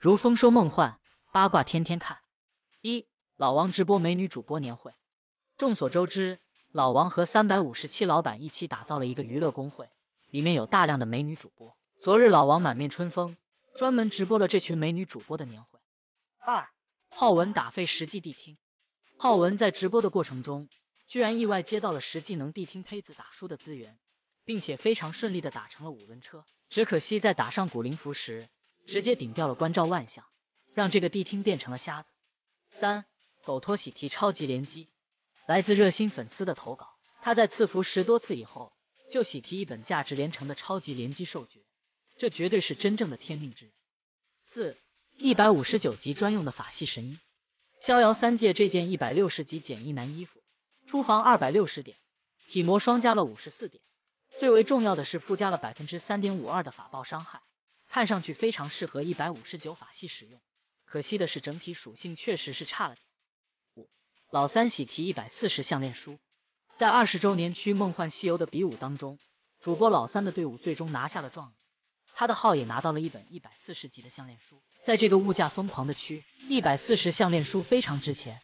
如风说梦幻，八卦天天看。一老王直播美女主播年会。众所周知，老王和三百五十七老板一起打造了一个娱乐公会，里面有大量的美女主播。昨日老王满面春风，专门直播了这群美女主播的年会。二浩文打废实际谛听。浩文在直播的过程中，居然意外接到了实际能谛听胚子打书的资源，并且非常顺利的打成了五轮车。只可惜在打上古灵符时，直接顶掉了关照万象，让这个谛听变成了瞎子。三狗托喜提超级连击。来自热心粉丝的投稿，他在赐福十多次以后，就喜提一本价值连城的超级连击授爵，这绝对是真正的天命之人。四一百五十九级专用的法系神衣。逍遥三界这件一百六十级简易男衣服，出防二百六十点，体魔双加了五十四点，最为重要的是附加了百分之三点五二的法爆伤害，看上去非常适合一百五十九法系使用。可惜的是整体属性确实是差了点。五老三喜提一百四十项链书，在二十周年区梦幻西游的比武当中，主播老三的队伍最终拿下了状元，他的号也拿到了一本一百四十级的项链书。在这个物价疯狂的区，一百四十项链书非常值钱。